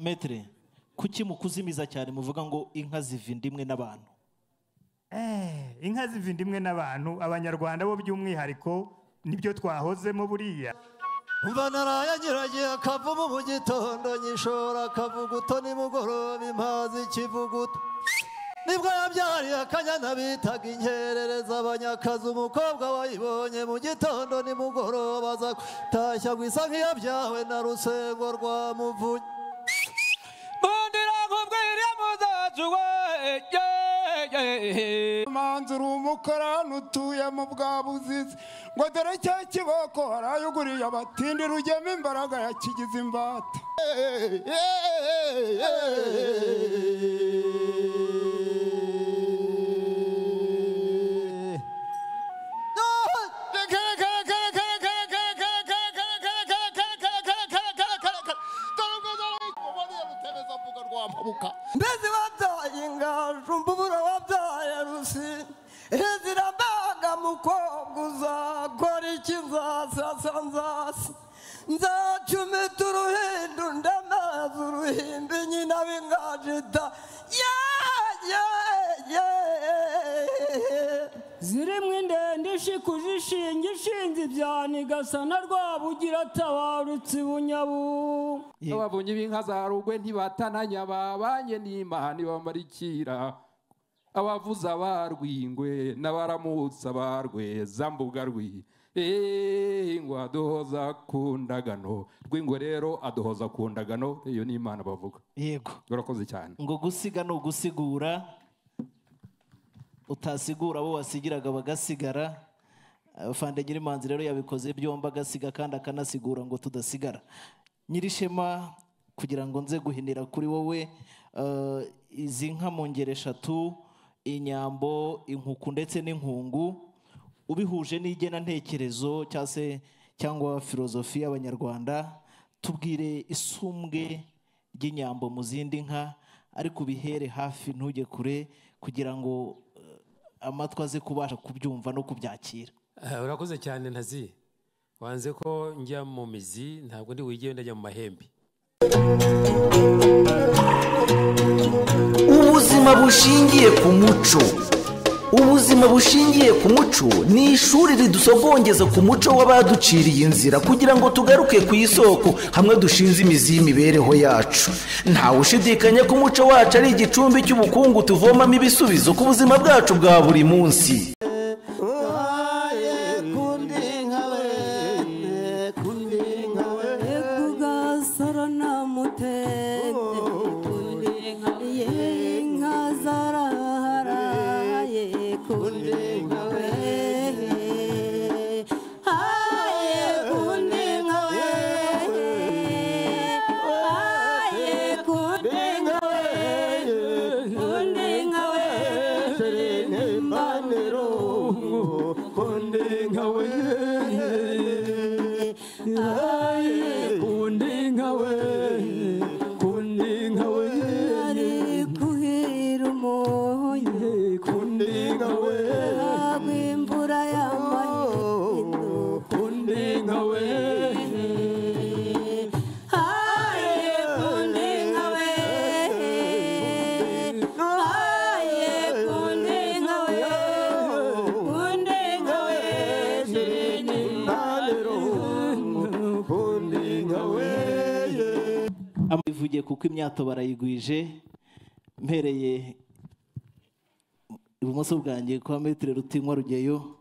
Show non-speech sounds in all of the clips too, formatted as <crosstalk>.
metere kuki mukuzimiza cyane muvuga ngo inka ziva inda imwe n'abantu? Eh, inka ziva inda imwe n'abantu. Abanyarwanda bo by'umwihariko ni byo twahozemo buriya. Umva narayagiragiye akavumu mu gitondo nyishora akavuguto nimugoroba impazi ikivuguto ni bwo yabyariye akanyana bitaga inkerereza abanyakazi umukobwa wayibonye mu gitondo nimugoroba aza gutashya gusa nk'iyabyawe na rusengo rwa muvunyi muzacu we manzi uri umukarani utuye mu bwa buzizi. Ngo dore cya kiboko harayuguriye abatindi rugema imbaraga yakigize imbata wabyaye ingaju mbubura wabyaye rusi zirambaga mukobwa uzakora iki nzasasa nzasa nzacumita uruhindu ndamaze uruhimbi nyina w'ingajita zirimo indende ishikuje ishinga ishinze ibyana igasa na rwabugira atabarutse bunyabu. Abavunyi b'inka za rugwe ntibatananya babanye n'imana ntibamarikira abavuza barwingwe n'abaramutsa barweza mbuga rwi. Eh, ngo aduhoza ku ndagano. Rwingwe rero aduhoza ku ndagano iyo ni imana bavuga. Yego. Urakoze cyane. Ngo gusiga ni ugusigura. Utasigura abo wasigiraga bagasigara. Fandagira imanzi rero yabikoze byombi agasiga kandi akanasigura ngo tudasigara. Nyirishema kugira ngo nze guhinira kuri wowe eh, izi nka mu ngeri eshatu inyambo inkuku ndetse n'inkungu. Ubihuje n'igenantekerezo cyangwa filozofi y'abanyarwanda tubwire isumbwe ry'inyambo mu zindi nka ariko ubihere hafi ntujye kure kugira ngo eh, amatwi aze kubasha kubyumva no kubyakira. Ah, urakoze cyane ntazi. Wanze ko njya mu mizi ntabwo ndi wigeye ndajya mu mahembe. Ubuzima bushingiye ku muco. Ubuzima bushingiye ku muco ni ishuri ridusogongeza ku muco w'abaduciriye inzira kugira ngo tugaruke ku isoko hamwe dushinze imizi y'imibereho yacu. Ntawe ushidikanya ko umuco wacu ari igicumbi cy'ubukungu tuvomamo ibisubizo ku buzima bwacu bwa buri munsi. Sunday. Kuko imyato barayigwije mpereye ibumoso bwanjye kwa metero rutinywa rugeyo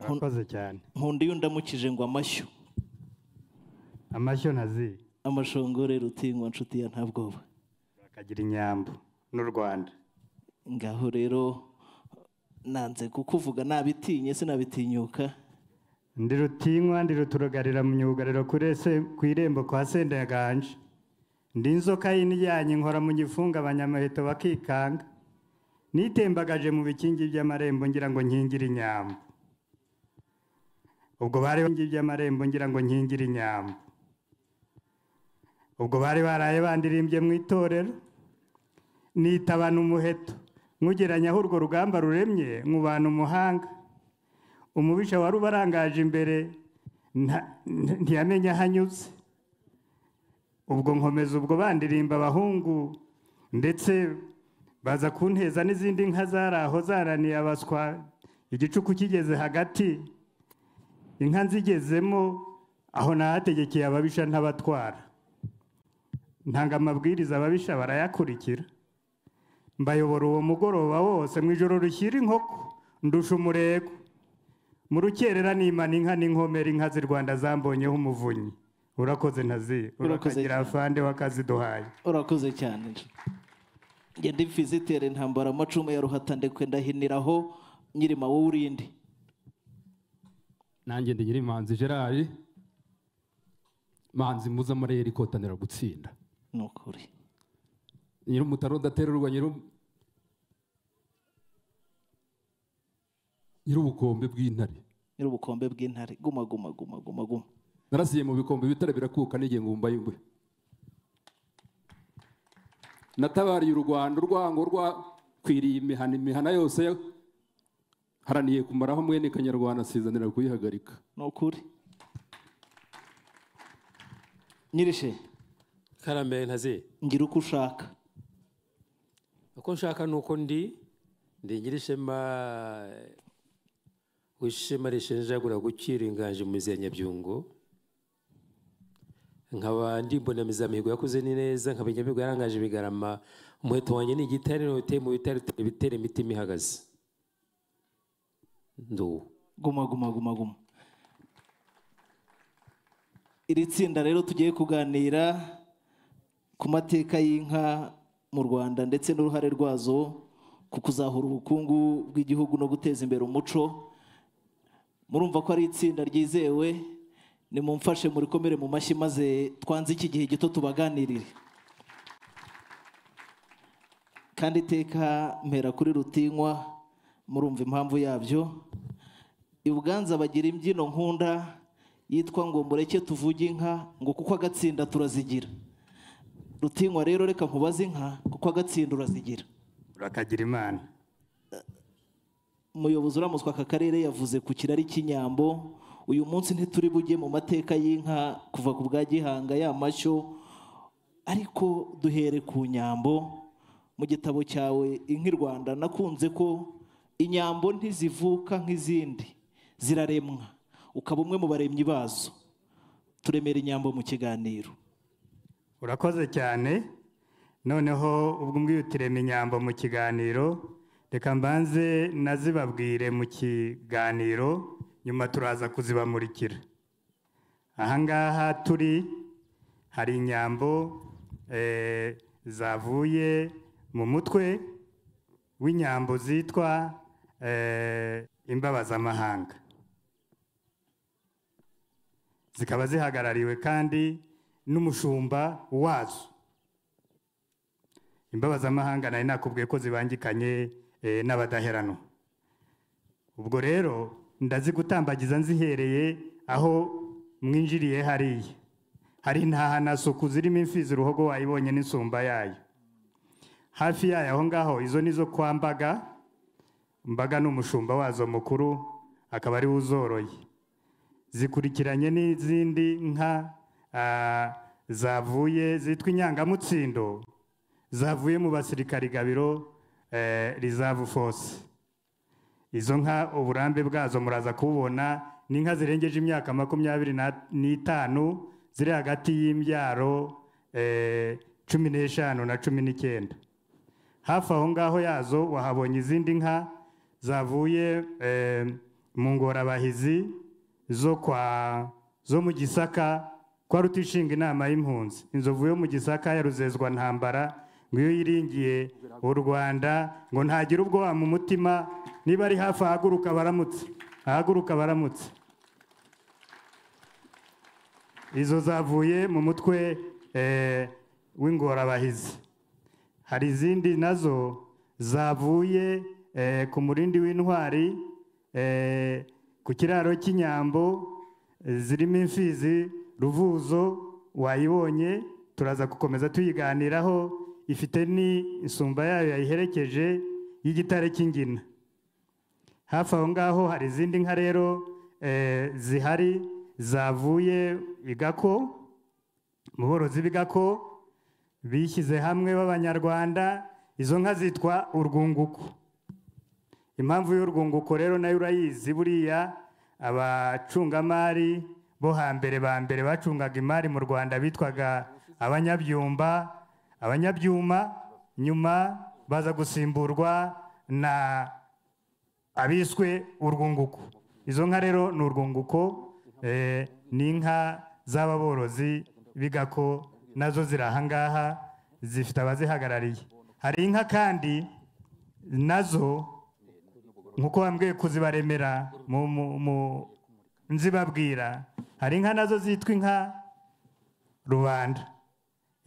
urakoze cyane. nkundi y'undamukije ngo amashyo. Amashyo ntazi amashongore rutinywa nshuti ya nta bwoba bakagira inyambo n'u rwanda. Ngaho rero nanze kukuvuga nabitinye sinabitinyuka. Ndi rutinywa ndi ruturugarira mu myugariro ku irembo kwa senda ya ganje ndi inzoka y'inijyanye nkora mu gifunga abanyamaheto bakikanga nitembagaje mu bikingi by'amarembo ngira ngo nkingire inyambo ubwo bari bikingi by'amarembo ngira ngo nkingire inyambo ubwo bari baraye bandirimbye mu itorero nitabana umuheto nkugeranya aho urwo rugamba ruremye nkubana umuhanga umubisha wari ubarangaje imbere ntiyamenya aho anyuze ubwo nkomeza ubwo bandirimba abahungu ndetse baza kunteza n'izindi nka zari aho zaraniye abaswa igicuku kigeze hagati inka nzigezemo aho nahategekeye ababisha ntabatwara. Ntanga amabwiriza ababisha barayakurikira. Mbayobora uwo mugoroba wose mu ijoro rishyira inkoko ndusha umurego. Mu rukerera nimana inka n'inkomere inka z'i rwanda zambonyeho umuvunyi. Urakoze ntazi Urakoze urakagira cyane. afande wakaziduhaye. Urakoze cyane njye ndi vizitere ntambara amacumu ya ruhatandekwe ndahiniraho nyirima wowe urinde nanjye ndi nyirimanzi gerard. Manzi muza amarere ikotanira gutsinda ni ukuri nyir'umutaro udaterurwa nyiri nyir'ubukombe bw'intare. Nyir'ubukombe bw'intare. Guma guma guma guma guma. Narasiye mu bikombe ibitare birakuka n'igihe ngumba y'ingwe natabariye u rwanda urwango rwakwiriye imihana imihana yose haraniye kumaraho mwene kanyarwanda asizanira kuyihagarika. Ni ukuri. Nyirishe. Karame ntazi ngira uko ushaka. Uko nshaka ni uko ndi. Ndi nyir'ishema w'ishema rishenjagura gukira inganje mu ya nyabyungo nkaba ndi mbonamizi yakoze ni neza nkaba inyamigo yarangaje ibigarama umuheto wanjye ni igitare uteye mu bitare bitera imitima ihagaze. Nduwo guma guma guma guma. Iri tsinda rero tugiye kuganira ku mateka y'inka mu rwanda ndetse n'uruhare rwazo ku kuzahura ubukungu bw'igihugu no guteza imbere umuco. Murumva ko ari itsinda ryizewe. Nimumfashe murikomere mu mashyi maze twanze iki gihe gito tubaganirire. Kandi iteka mpera kuri rutinywa murumva impamvu yabyo i buganza bagira imbyino nkunda yitwa ngo mureke tuvuge inka ngo kuko agatsinda turazigira. Rutinywa rero reka nkubaze inka kuko agatsinda urazigira. Urakagira imana. Umuyobozi uramuswa aka karere yavuze ku kirari cy'inyambo uyu munsi ntituri bujye mu mateka y'inka kuva ku bwa gihanga ya mashyo ariko duhere ku nyambo. Mu gitabo cyawe inka i rwanda nakunze ko inyambo ntizivuka nk'izindi ziraremwa. Ukaba umwe mu baremyi bazo. Turemera inyambo mu kiganiro. Urakoze cyane. Noneho ubwo mbwiye inyambo mu kiganiro reka mbanze nazibabwire mu kiganiro. Nyuma turaza kuzibamurikira. Ahangaha turi hari inyambo eh, zavuye mu mutwe w'inyambo zitwa eh, imbabazamahanga. Zikaba zihagarariwe kandi n'umushumba wazo. Imbabazamahanga nari nakubwiye ko zibangikanye eh, n'abadaheranwa ubwo rero ndazigutambagiza nzihereye aho mwinjiriye hariya. Hari intahanasuku zirimo imfizi uruhogo wayibonye n'insumba yayo. Hafi yayo aho ngaho izo ni zo kwa mbaga. Mbaga ni umushumba wazo mukuru akaba ari we uzoroye. Zikurikiranye n'izindi nka zavuye zitwa inyangamutsindo zavuye mu basirikari gabiro eh, reserve force. Izo nka uburambe bwazo muraza kububona ni inka zirengeje imyaka makumyabiri n'itanu ziri hagati y'imbyaro eh, cumi n'eshanu na cumi n'icyenda. Hafi aho ngaho yazo wahabonye izindi nka zavuye eh, mu ngorabahizi zo kwa zo mu gisaka kwa rutishinga inama y'impunzi. Inzovu yo mu gisaka ya ruzezwa ntambara ngo iyo yiringiye u rwanda ngo ntagire ubwoba mu mutima niba ari hafi ahaguruka baramutse. Ahaguruka baramutse. Izo zavuye mu mutwe eh, w'ingorabahizi. Hari izindi na zo zavuye eh, ku murindi w'intwari eh, ku kiraro cy'inyambo zirimo imfizi ruvuzo wayibonye turaza gukomeza tuyiganiraho ifite n'insumba yayo yayiherekeje y'igitare cy'ingina. Hafi aho ngaho hari izindi nka rero eh, zihari zavuye igako mu borozi b'igako bishyize hamwe b'abanyarwanda izo nka zitwa urwunguko. Impamvu y'urwunguko rero na yo urayizi buriya abacungamari bo hambere ba mbere bacungaga imari mu rwanda bitwaga abanyabyumba abanyabyuma nyuma baza gusimburwa na abiswe urwunguko. Izo nka rero ni urwunguko eh, ni inka z'aba borozi biga ko na zo ziri ahangaha zifite abazihagarariye. Hari inka kandi na zo nk'uko bambwiye kuzibaremera mu mu- nzibabwira hari inka na zo zitwa inka rubanda.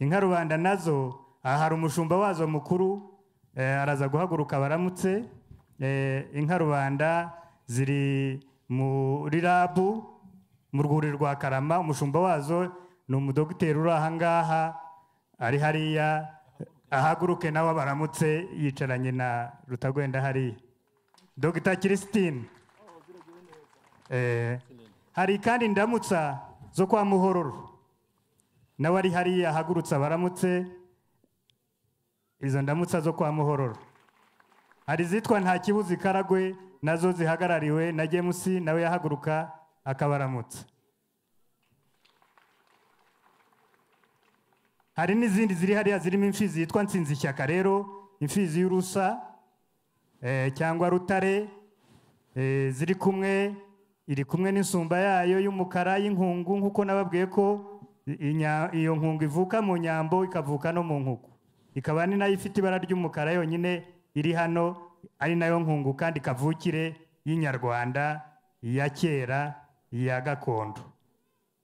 Inka rubanda na zo aha hari umushumba wazo mukuru eh, araza guhaguruka baramutse inka rubanda ziri muri rabu mu rwuri rwa karama umushumba wazo ni umudogiteri uri ahangaha ari hariya ahaguruke nawe baramutse yicaranye na rutagwenda hariya. Dogita kirisitine Eh, hari kandi ndamutsa zo kwa muhororo. Nawe ari hariya ahagurutse baramutse izo ndamutsa zo kwa muhororo. Hari izitwa nta kibuzi karagwe na zo zihagarariwe na gemusi nawe yahaguruka akabaramutsa. Hari n'izindi ziri hariya zirimo imfizi yitwa nsinzi ishyaka rero imfizi y'urusa eh, cyangwa rutare eh, ziri kumwe iri kumwe n'insumba yayo y'umukara y'inkungu nk'uko nababwiye ko iyo nkungu ivuka mu nyambo ikavuka no mu nkuku. Ikaba ni na yo ifite ibara ry'umukara yonyine. Iri hano ari na yo nkungu kandi kavukire y'inyarwanda ya kera ya gakondo.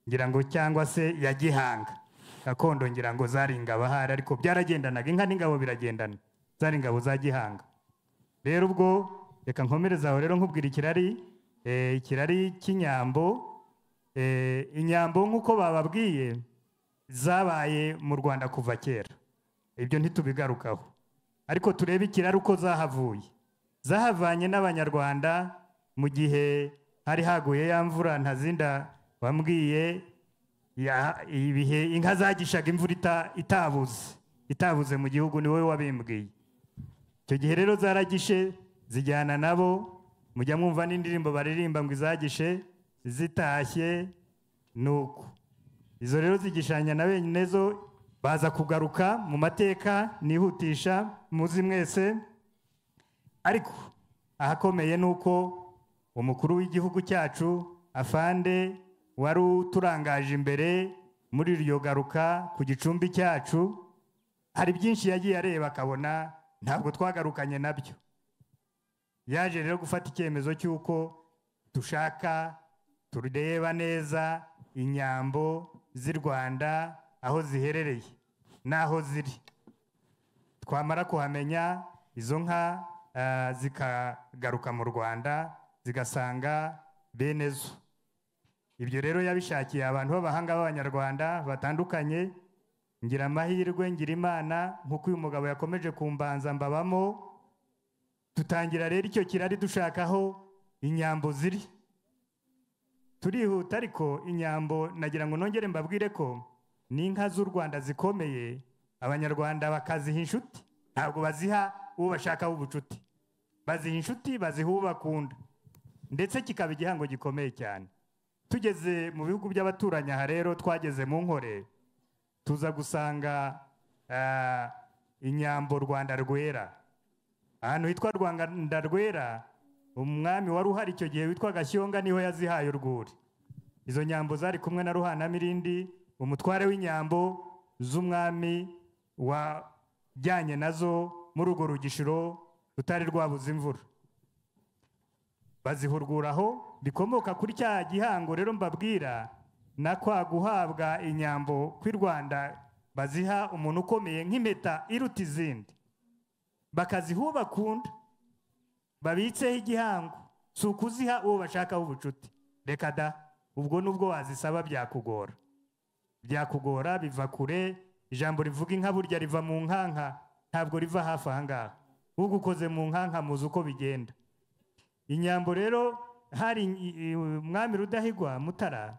Ngira ngo cyangwa se ya gihanga. Gakondo ngira ngo zari ingabo ahari ariko byaragendanaga inka n'ingabo biragendana. Zari ingabo za gihanga. Rero ubwo reka nkomereza aho. Rero nkubwira ikirari eh, ikirari cy'inyambo eh, inyambo nk'uko bababwiye zabaye mu rwanda kuva kera. Ibyo ntitubigarukaho. Ariko turebe ikirari uko zahavuye. Zahavanye n'abanyarwanda mu gihe hari haguye ya mvura ntazinda wambwiye ibihe inka zagishaga imvura ita- itabuze itabuze mu gihugu ni wowe wabimbwiye. Icyo gihe rero zaragishe zijyana nabo mujya mwumva n'indirimbo baririmba ngo izagishe zitashye nuko. Izo rero zigishanya na benyine zo baza kugaruka mu mateka nihutisha muzi mwese ariko ahakomeye ni uko umukuru w'igihugu cyacu afande wari uturangaje imbere muri iryo garuka ku gicumbi cyacu hari byinshi yagiye areba akabona ntabwo twagarukanye na byo. Yaje rero gufata icyemezo cy'uko dushaka tureba neza inyambo z'i rwanda aho ziherereye n'aho ziri. Twamara kuhamenya izo nka ah, zikagaruka mu rwanda zigasanga bene zo. Ibyo rero yabishakiye abantu b'abahanga b'abanyarwanda batandukanye ngira amahirwe ngira imana nk'uko uyu mugabo yakomeje kumbanza mbabamo dutangira rero icyo kirari dushaka aho inyambo ziri. Turihuta ariko inyambo nagira ngo nongere mbabwire ko n'inka z'u rwanda zikomeye abanyarwanda bakaziha inshuti. Ntabwo baziha uwo bashakaho ubucuti baziha inshuti baziha uwo bakunda. Ndetse kikaba igihango gikomeye cyane. Tugeze mu bihugu by'abaturanyi aha rero twageze mu nkore tuza gusanga ah, inyambo rwanda rwera. Ahantu hitwa rwanda rwera umwami wari uhari icyo gihe witwa gashyonga ni ho yazihaye urwuri. Izo nyambo zari kumwe na ruhanamirindi umutware w'inyambo z'umwami wajyanye na zo muri urwo rugishiro rutari rwabuze imvura. Bazihurguraho bikomoka kuri cya gihango rero mbabwira na kwa guhabwa inyambo kw'i rwanda baziha umuntu ukomeye nk'impeta iruta izindi. Bakaziha bakunda babitseho igihango si ukuziha uwo bashakaho ubucuti. Reka da ubwo nubwo wazisaba byakugora. Byakugora biva kure ijambo rivuga inka burya riva mu nkanka ntabwo riva hafi aha ngaha. Ugukoze mu nkanka muzi uko bigenda. Inyambo rero hari umwami rudahigwa mutara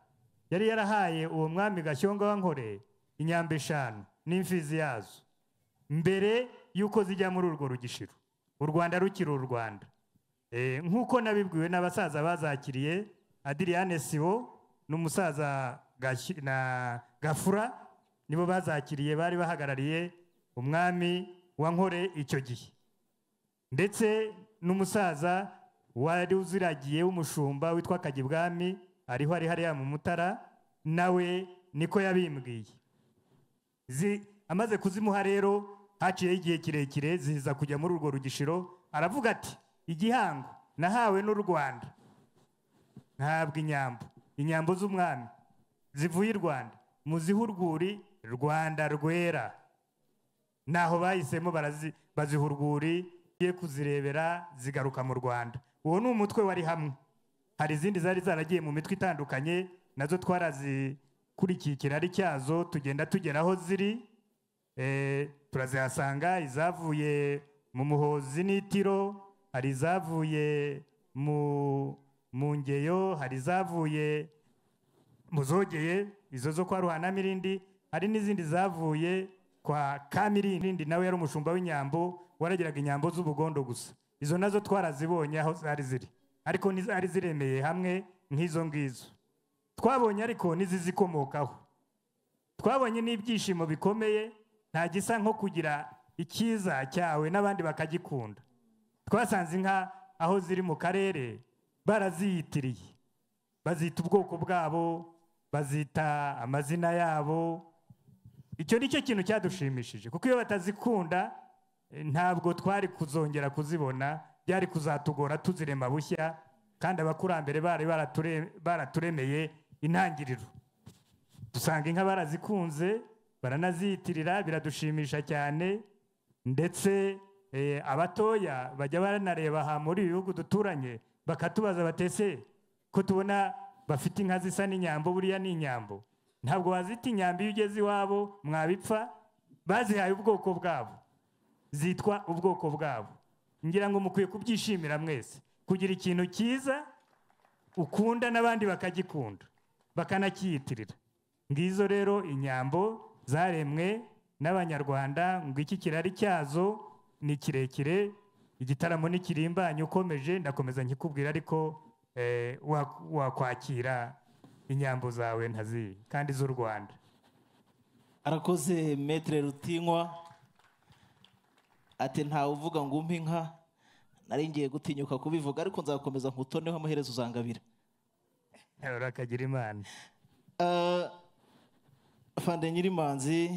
yari yarahaye uwo mwami gashyonga wa nkore inyambo eshanu n'imfizi yazo. Mbere y'uko zijya muri urwo rugishiro u rwanda rukiri u rwanda. Eh, nk'uko nabibwiwe n'abasaza bazakiriye adiriyane sibo n'umusaza gafura nibo bazakiriye bari bahagarariye umwami wa nkore icyo gihe. Ndetse n'umusaza wari uziragiye w'umushumba witwa kagibwami ariho ari hariya mu mutara nawe niko yabimbwiye. Amaze kuzimuha rero haciyeho igihe kirekire ziza kujya muri urwo rugishiro aravuga ati igihango nahawe n'u rwanda. Ntabwo inyambo inyambo z'umwami zivuye i rwanda. Muzihe urwuri rwanda rwera. Naho bahisemo baziha urwuri ye kuzirebera zigaruka mu rwanda. Uwo ni umutwe wari hamwe. Hari izindi zari zaragiye mu mitwe itandukanye na zo twarazikurikiye ikirari cyazo tugenda tugera aho ziri. Eh, turazihasanga izavuye mu muhozi n'itiro hari izavuye mu ngeyo hari izavuye mu zogeye izo zo kwa ruhanamirindi hari n'izindi zavuye kwa kamirindi nawe yari umushumba w'inyambo waragiraga inyambo z'ubugondo gusa. Izo na zo twarazibonye aho zari ziri. Ariko ntizari ziremeye hamwe nk'izo ngizo. Twabonye ariko n'izizikomokaho. Twabonye n'ibyishimo bikomeye nta gisa nko kugira icyiza cyawe n'abandi bakagikunda. Twasanze inka aho ziri mu karere baraziyitiriye. Bazita ubwoko bwabo bazita amazina yabo icyo ni cyo kintu cyadushimishije. Kuko iyo batazikunda eh, ntabwo twari kuzongera kuzibona byari kuzatugora tuzirema bushya kandi abakurambere bari barature- baraturemeye intangiriro. Dusanga inka barazikunze baranaziyitirira biradushimisha cyane ndetse eh, abatoya bajya banareba aha muri ibi bihugu duturanye bakatubaza batese ko tubona bafite inka zisa n'inyambo buriya ni inyambo? Ntabwo wazita inyambo iyo ugeze iwabo mwabipfa? Bazihaye ubwoko bwabo. Zitwa ubwoko bwabo. Ngira ngo mukwiye kubyishimira mwese. Kugira ikintu cyiza ukunda n'abandi bakagikunda. Bakanakiyitirira ngizo rero inyambo zaremwe n'abanyarwanda ngo iki kirari cyazo ni kirekire igitaramo nikirimbanye ukomeje ndakomeza nkikubwira ariko eh, wa- wakwakira inyambo zawe ntazi kandi z'u rwanda. Arakoze metere rutinywa ati ntawe uvuga ngo umpe inka ngiye gutinyuka kubivuga ariko nzakomeza nkutoneho amaherezo uzangabira urakagira imana. Eh, fande nyirimanzi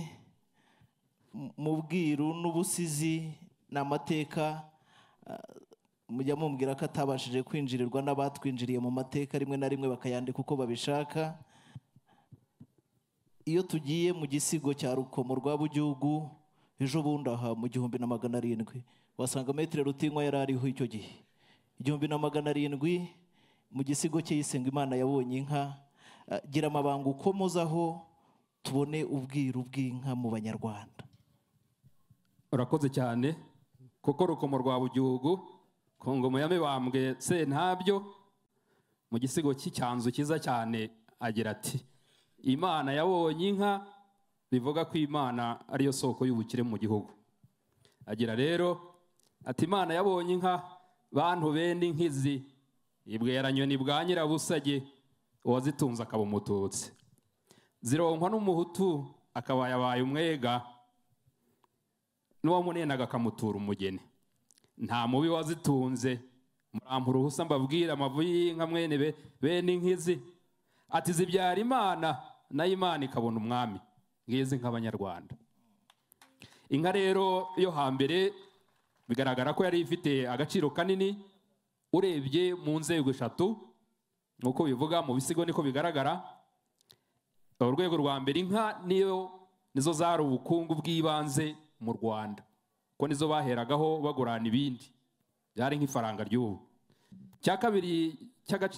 mu bwiru n'ubusizi ni amateka mujya mumbwira ko atabashije kwinjirirwa n'abatwinjiriye mu mateka rimwe na rimwe bakayandika uko babishaka. Iyo tugiye mu gisigo cya rukomo rwa bugihugu ejo bundi aha mu gihumbi na magana arindwi wasanga metero rutinywa yari ariho icyo gihe. Igihumbi na magana arindwi mu gisigo cye yisenga imana yabonye inka. Eh, gira amabanga ukomozaho tubone ubwiru bw'inka mu banyarwanda. Urakoze cyane kuko rukomo rwa bugihugu ku ngoma ya mibambwe sentabyo mu gisigo cy'icyanzu cyiza cyane agira ati imana yabonye inka bivuga ko imana ariyo soko y'ubukire mu gihugu. Agira rero ati imana yabonye inka bantu bene inkizi ibwera nyoni bwa nyirabusage uwazitunze akaba umututsi. Zironkwa n'umuhutu akaba yabaye umwega n'uwamunenaga akamutura umugeni. Nta mubi wazitunze. Murampa uruhusa mbabwira amavu y'inka mwene be- bene inkizi. Ati zibyara imana na yo imana ikabona umwami. Ngizi nk'abanyarwanda. Inka rero yo hambere bigaragara ko yari ifite agaciro kanini urebye mu nzego eshatu nk'uko bivuga mu bisigo niko bigaragara. Urwego rwa mbere inka niyo nizo zari ubukungu bw'ibanze mu rwanda. Ko nizo baheragaho bagurana ibindi. Byari nk'ifaranga ry'ubu. Cya kabiri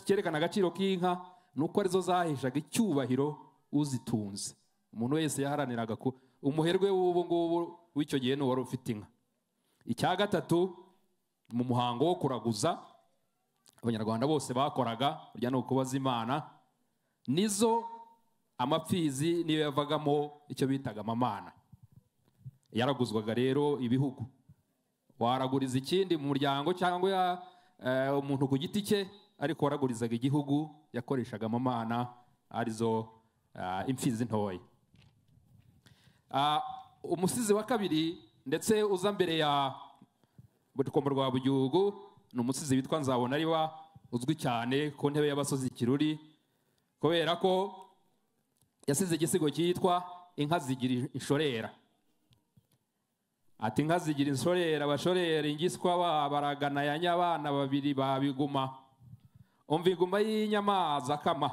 cyerekana agaciro k'inka ni uko ari zo zaheshaga icyubahiro uzitunze. Umuntu wese yaharaniraga ko umuherwe w'ubu ngubu w'icyo gihe ni uwari ufite inka. Icya gatatu mu muhango wo kuraguza abanyarwanda bose bakoraga burya ni ukubaza imana nizo amapfizi niyo yavagamo icyo bitaga amamana yaraguzwaga rero ibihugu. Waraguriza ikindi mu muryango cyangwa ya- eh, umuntu ku giti cye ariko waragurizaga igihugu yakoreshaga amamana ari zo ah, imfizi ntoya Ah, umusizi wa kabiri ndetse uza mbere ya bukombo rwa bugihugu ni umusizi witwa nzabona ariwa uzwi cyane ku ntebe y'abasozi kiruri kubera ko yasize igisigo cyitwa inka zigira inshorera. Ati inka zigira inshorera abashorera ingiswa ba baragana ya nyabana babiri babiguma. Umva iguma y'inyamazi akama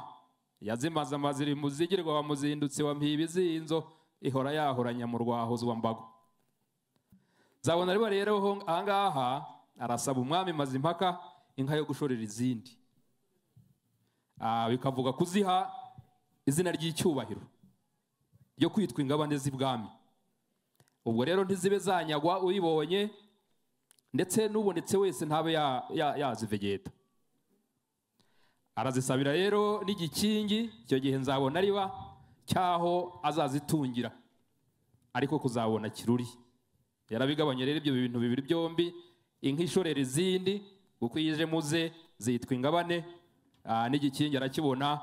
yazimaze amaziri muzigirwa wa muzindutsi wa mpibizinzo ihora yahoranya mu rwahozwa mbago. Nzabona rero rero ahangaha arasaba umwami mazimpaka inka yo gushorera izindi. Ah, bikavuga kuziha izina ry'icyubahiro ryo kwitwa ingabane z'ibwami. Ubwo rero ntizibe zanyagwa uyibonye ndetse n'ubonetse wese ntabe ya- ya- yazivegeta. Arazisabira rero n'igikingi icyo gihe nzabona ariba cyaho azazitungira. Ariko kuzabona kiruri. Yarabigabanya rero ibyo bintu bibiri byombi inka ishorera izindi kuko iyo ije muze zitwa ingabane n'igikingi arakibona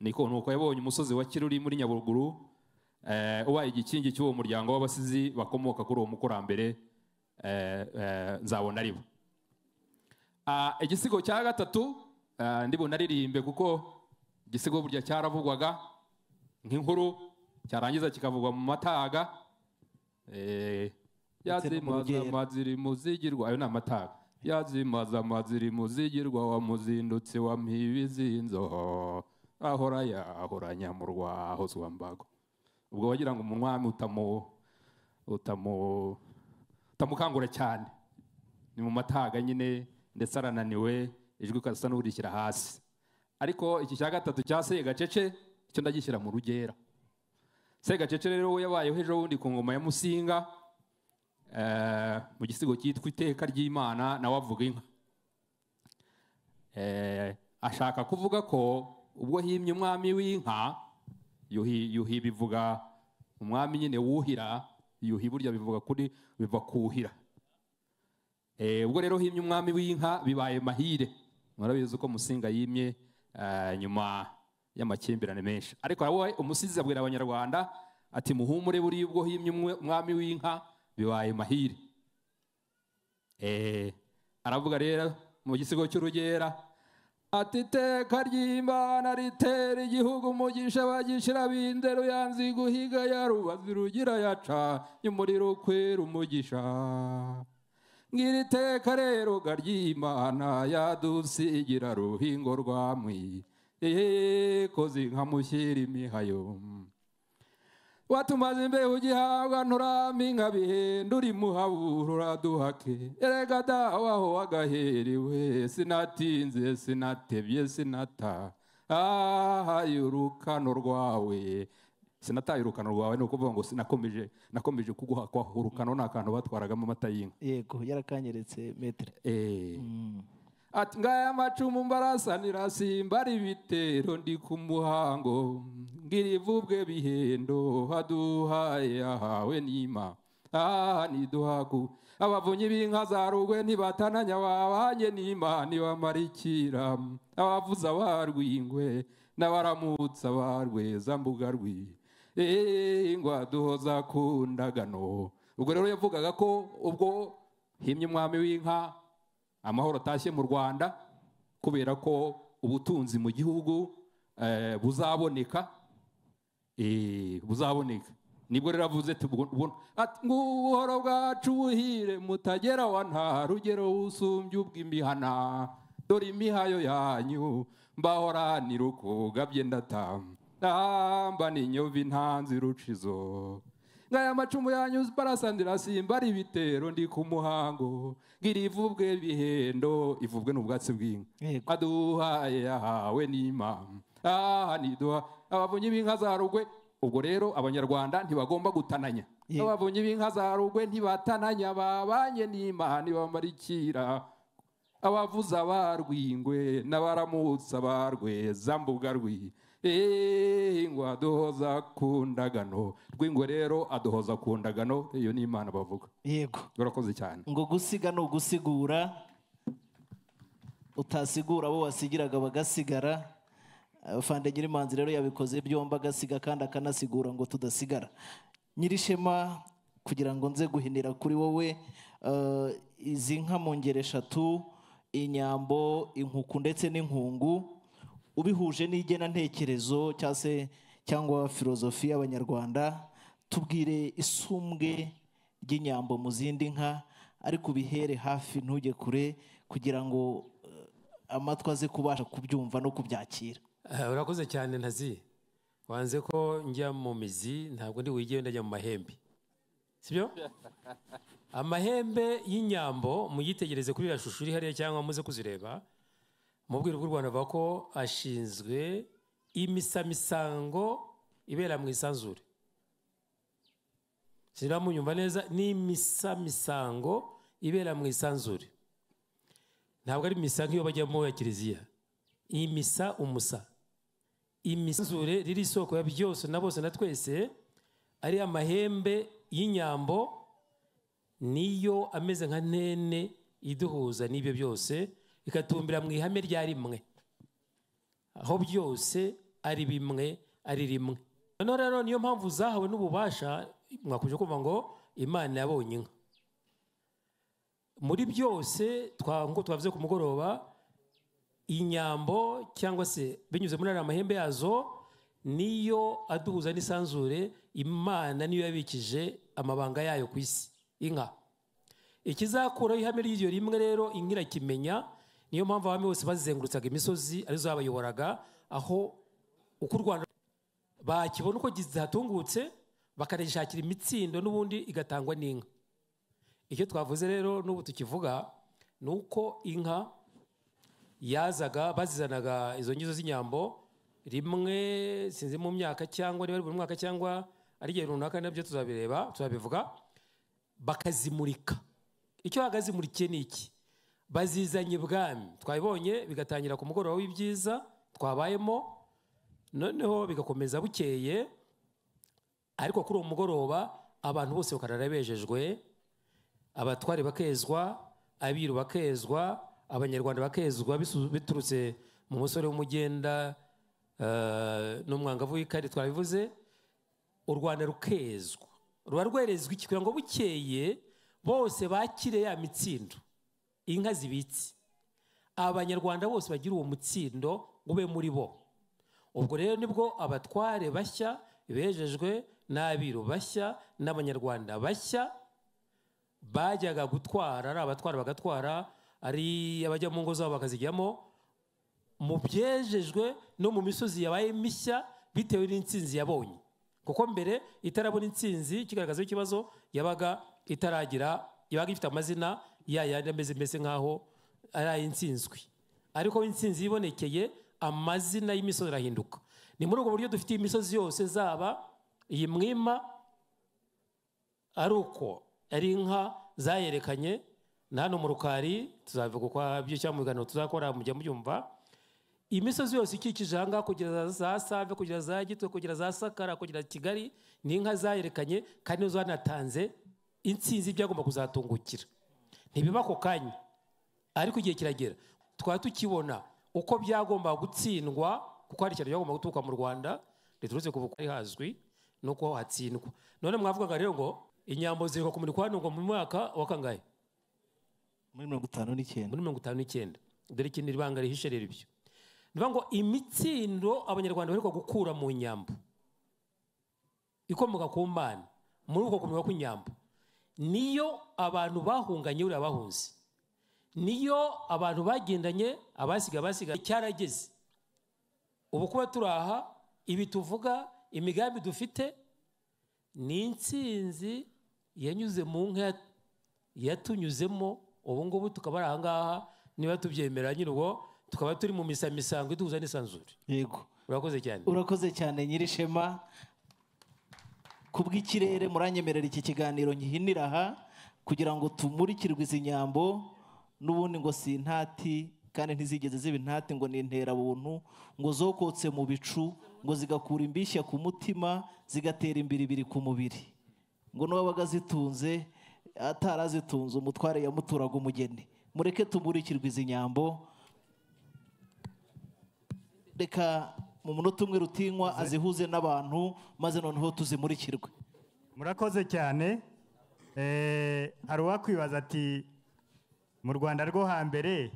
niko nuko yabonye umusozi wa kiruri muri nyaruguru ubaye igikingi cy'uwo muryango w'abasizi bakomoka kuri uwo mukurambere eh, eh, nzabona ari bo Ah, igisigo cya gatatu ah, ndibona aririmbe kuko igisigo burya cyaravugwaga nk'inkuru cyarangiza kikavugwa mu mataga. Eh, yazimaza amaziri muzigirwa ayo ni amataga. Yazimaza amaziri muzigirwa wa muzindutsi wa mpibizinzo ahora yahoranya mu rwahozwa mbago. Ubwo wagira ngo umwami utamu utamu utamukangura cyane. Ni mu mataga nyine ndetse arananiwe ijwi ukasa n'urishyira hasi. Ariko iki cya gatatu cya segacece cyo ndagishyira mu rugera. Segacece rero we yabayeho ejo bundi ku ngoma ya musinga eh, mu gisigo cyitwa iteka ry'imana nawe avuga inka. Eh, ashaka kuvuga ko ubwo himye umwami w'inka yuhi bivuga umwami nyine wuhira yuhi burya bivuga kuri biva kuhira. Eh, ubwo rero himye umwami w'inka bibaye mahire. Murabizi ko musinga yimye eh, nyuma y'amakimbirane menshi. Ariko wowe umusizi abwira abanyarwanda ati muhumure buriya ubwo himye umwami w'inka bibaye mahire. Eh, aravuga rero mu gisigo cy'urugera ati iteka ry'imana ritera igihugu umugisha bagishyira bindero yanze guhiga yarubazi rugira yaca umuriro kwera umugisha. Ngiri iteka rero ga ry'imana yadusigira ruhingo rwamwi ehe kozi nkamushyira imihayo. Watumaze imbeho ugihabwa nturami nka bihenda uri muhabura uraduhake erega dawaho wagaherewe sinatinze sinatebye sinata. Ahaye urukano rwawe sinataye urukano rwawe ni ukuvuga ngo sinakomeje nakomeje kuguhakwa urukano ni akantu batwaragamo amata y'inka. Yego yarakanyeretse metere Eh. Ati ngaya amacumu mbarasanira simbara ibitero ndi ku muhango. Ngirivubwe bihendo haduhaye ahawe nima. Aha niduhaku. Abavunyi b'inka za rugwe ntibatananya babanye nima nibamarikira abavuza barwingwe n'abaramutsa barweza mbuga rwi ingwa duhoza ku ndagano. Ubwo rero yavugaga ko ubwo himye umwami w'inka amahoro atashye mu rwanda kubera ko ubutunzi mu gihugu eh, buzaboneka. Eh, buzaboneka. Nibwo rero avuze ubwo- ati ngubuhoro bwacu buhire mutagera wa nta rugero usumbye ubw'imihana dore imihayo yanyu mbahoranira ukugabye ndataha mba ninyovi ntanzi rucizo. Ngaya amacumu yanyu barasandira simba ari ibitero ndi ku muhango. Ngira ivubwe bihendo ivubwe ni ubwatsi bw'inka. Aduhaye yahawe n'imana aha niduha abavunyi b'inka za rugwe ubwo rero abanyarwanda ntibagomba gutananya. Abavunyi b'inka za rugwe ntibatananya babanye n'imana nibamarikira abavuza barwingwe n'abaramutsa barweza mbuga rwi ngo aduhoza ku ndagano. Rw'ingwe rero aduhoza ku ndagano. Iyo ni imana bavuga. Yego. Urakoze cyane. Ngo gusiga ni ugusigura. Utasigura abo wasigiraga bagasigara. Eh, fande nyirimanzi rero yabikoze byombi agasiga kandi akanasigura ngo tudasigara. Nyirishema kugira ngo nze guhinira kuri wowe eh, izi nka mu ngeri eshatu inyambo inkuku ndetse n'inkungu. Ubihuje n'igenantekerezo cyangwa se cyangwa filozofi y'abanyarwanda tubwire isumbwe ry'inyambo mu zindi nka ariko ubihere hafi ntujye kure kugira ngo eh, amatwi aze kubasha kubyumva no kubyakira. Eh, urakoze cyane ntazi. Wanze ko njya mu mizi ntabwo ndi wigiye ndajya mu mahembe. Sibyo? <laughs> Amahembe y'inyambo muyitegereze kuri iriya shusho iri hariya cyangwa muze kuzireba mu bwiru bw'u rwanda bavuga ko ashinzwe imisamisango ibera mu isanzure. Munyumva neza ni imisamisango ibera mu isanzure. Ntabwo ari misa nk'iyo bajyamo ya kiliziya. Iyi misa umusa. Imisanzure riri isoko ya byose na bose na twese ari amahembe y'inyambo niyo ameze nka ntene iduhuza n'ibyo byose. Ikatumbira mu ihame rya rimwe. Aho byose ari bimwe ari rimwe. Noneho rero niyo mpamvu zahawe n'ububasha mwakuje kumva ngo imana yabonye inka. Muri byose nk'uko twavuze ku mugoroba inyambo cyangwa se binyuze muri ariya mahembe yazo niyo aduhuza n'isanzure imana niyo yabikije amabanga yayo ku isi. Inka. Ikizakuraho ihame ry'iryo rimwe rero inka irakimenya niyo mpamvu abami bose bazengurutsaga imisozi ari zo zabayoboraga aho uko u rwanda bakibona uko zihatungutse bakanayishakira imitsindo n'ubundi igatangwa n'inka. Icyo twavuze rero n'ubu tukivuga ni uko inka yazaga bazizanaga izo ngizo z'inyambo rimwe sinzi mu myaka cyangwa niba ari buri mwaka cyangwa ari igihe runaka na byo tuzabireba tuzabivuga bakazimurika. Icyo bagazimurikiye ni iki? Bazizanye ibwami. Twabibonye bigatangira ku mugoroba w'ibyiza twabayemo noneho bigakomeza bukeye ariko kuri uwo mugoroba abantu bose bakarara bejejwe abatware bakezwa abiru bakezwa abanyarwanda bakezwa biturutse mu musore w'umugenda eh, n'umwangavu w'ikari twabivuze u rwanda rukezwa. Ruba rwerezwa iki? Kugira ngo bukeye bose bakire ya mitsindo. Inka zibitse. Abanyarwanda bose bagira uwo mutsindo ube muri bo. Ubwo rero ni bwo abatware bashya bejejwe n'abiru bashya n'abanyarwanda bashya bajyaga gutwara ari abatwara bagatwara ari abajya mu ngo zabo bakazijyamo mu byejejwe no mu misozi yabaye mishya bitewe n'intsinzi yabonye. Kuko mbere itarabona intsinzi kigaragaza ikibazo yabaga itaragira yabaga ifite amazina ya yandi ameze mbese nk'aho ari ay'intsinzwi ariko intsinzi ibonekeye amazina y'imisozi arahinduka. Ni muri ubwo buryo dufite imisozi yose zaba iyi mwima ari uko ari inka zayerekanye na hano mu rukari tuzavuga uko cyangwa mu biganiro tuzakora mujya mubyumva. Imisozi yose ikikije aha ngaha kugera za save kugera za gito kugera za sakara kugera kigali ni inka zayerekanye kandi zanatanze intsinzi byagomba kuzatungukira. Ntibiba ako kanya ariko igihe kiragera twaba tukibona uko byagomba gutsindwa kuko hari ikintu byagomba guturuka mu rwanda riturutse ku bukari hazwi nuko hatsindwa. None mwavugaga rero ngo inyambo ziheruka kumurikwa hano ngo mu mwaka wa kangahe? Muri mirongo itanu n'icyenda. Muri mirongo itanu n'icyenda. Dore ikintu iri banga rihishe rero ibyo. Ni ngo imitsindo abanyarwanda baheruka gukura mu nyambo ikomoka ku mana muri uko kumenya kw'inyambo. Niyo abantu bahunganye buriya bahunze. Niyo abantu bagendanye abasiga basigaye cyarageze ubu kuba turi aha ibi tuvuga imigambi dufite ni intsinzi yanyuze mu nka yatunyuzemo. Ubu ngubu tukaba ari aha ngaha niba tubyemera nyine ubwo tukaba turi mu misamisango iduhuza n'isanzure. Yego. Urakoze cyane. Urakoze cyane nyirishema. Ku bw'ikirere muranyemerera iki kiganiro ngihinira aha kugira ngo tumurikirwe izi nyambo n'ubundi ngo si intati kandi ntizigeze ziba intati ngo ni interabuntu ngo zokotse mu bicu ngo zigakura imbishya ku mutima zigatera imbiribiri ku mubiri. Ngo n'uwabaga zitunze atarazitunze umutware yamuturaga umugeni. Mureke tumurikirwe izi nyambo. Reka mu munota umwe rutinywa azihuze n'abantu maze noneho tuzimurikirwe. Murakoze cyane. Eh, hari uwakwibaza ati mu rwanda rwo hambere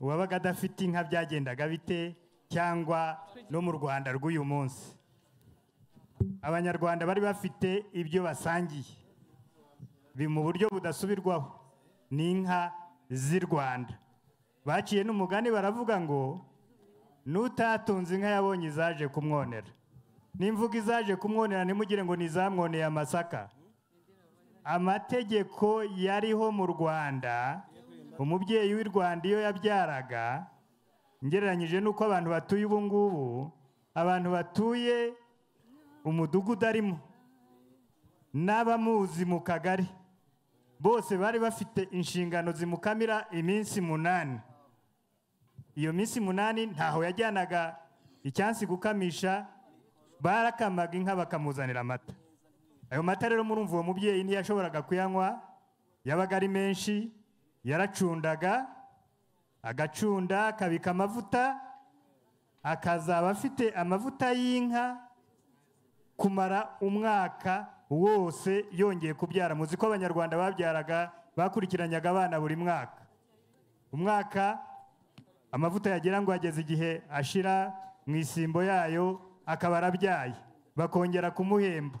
uwabaga adafite inka byagendaga bite? Cyangwa no mu rwanda rw'uyu munsi? Abanyarwanda bari bafite ibyo basangiye. Mu buryo budasubirwaho. Ni inka z'i rwanda. Baciye n'umugani baravuga ngo n'utatunze inka yabonye izaje kumwonera. N'imvuga izaje kumwonera ntimugire ngo nizamwoneye amasaka. Amategeko yariho mu rwanda umubyeyi w'i rwanda iyo yabyaraga ngereranyije n'uko abantu batuye ubu ngubu abantu batuye umudugudu arimo n'abamuzi mu kagari. Bose bari bafite inshingano zimukamira iminsi munani. Iyo minsi munani ntaho yajyanaga icyansi gukamisha barakamaga inka bakamuzanira amata. Ayo mata rero murumva uwo mubyeyi ntiyashoboraga kuyanywa yabaga ari menshi yaracundaga agacunda akabika amavuta akazaba afite amavuta y'inka kumara umwaka wose yongeye kubyara. Muzi ko abanyarwanda babyaraga bakurikiranyaga abana buri mwaka. Umwaka amavuta yagira ngo ageze igihe ashira mu isimbo yayo akaba arabyaye. Bakongera kumuhemba.